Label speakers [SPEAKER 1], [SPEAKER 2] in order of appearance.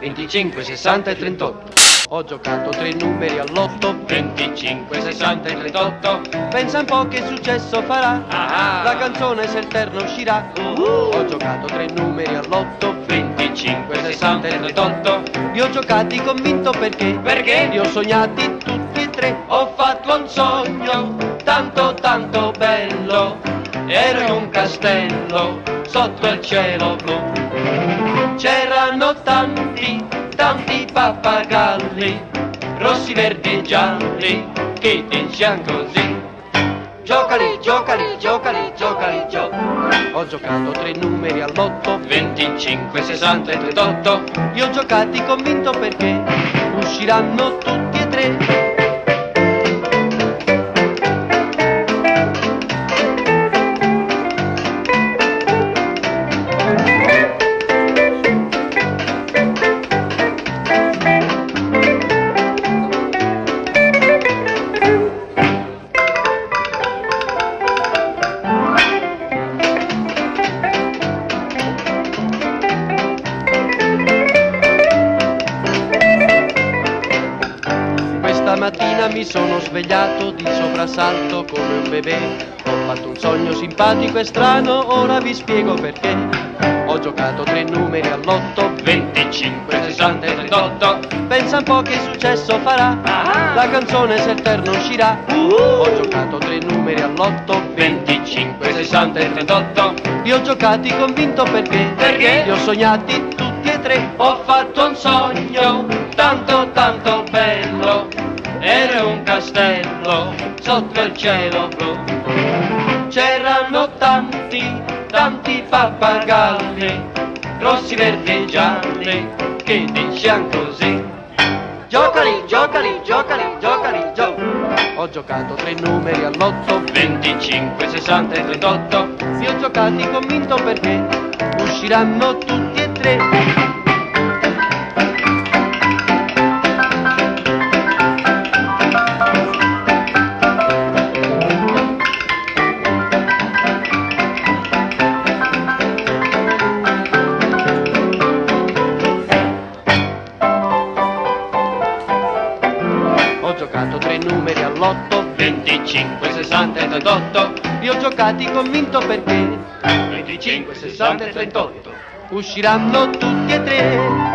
[SPEAKER 1] 25, 60 e 38. Ho giocato tre numeri all'otto. 25, 60 e 38. Pensa un po' che successo farà.
[SPEAKER 2] Ah.
[SPEAKER 1] La canzone se il terno uscirà. Ho giocato tre numeri all'otto. 25, 60 e 38. Li ho giocati convinto perché.
[SPEAKER 2] Perché?
[SPEAKER 1] Li ho sognati tutti e tre. Ho fatto un sogno tanto tanto bello. Ero in un castello sotto il cielo blu. C'erano tanti, tanti pappagalli, rossi, verdi e gialli, che dicevano così. Giocali, giocali, giocali, giocali, gio. Ho giocato tre numeri all'otto, 25, 60 e 38. Li ho giocati convinto perché usciranno tutti e tre. Questa mattina mi sono svegliato di soprassalto come un bebè. Ho fatto un sogno simpatico e strano, ora vi spiego perché. Ho giocato tre numeri all'otto, 25, 60 e 38. Pensa un po' che successo farà. La canzone se il terno uscirà. Ho giocato tre numeri all'otto, 25, 60 e 38. Li ho giocati convinto perché.
[SPEAKER 2] Perché?
[SPEAKER 1] Li ho sognati tutti e tre. Ho fatto un sogno tanto tanto castello sotto il cielo blu. C'erano tanti, tanti pappagalli, rossi, verdi e gialli, che dicevano così. Giocali, giocali, giocali, giocali, gio. Ho giocato tre numeri all'otto, 25, 60 e 38. Li ho giocati convinto perché usciranno tutti e tre. Giocato tre numeri all'otto, 25, 60 e 38. Li ho giocati convinto perché 25, 60 e 38. Usciranno tutti e tre.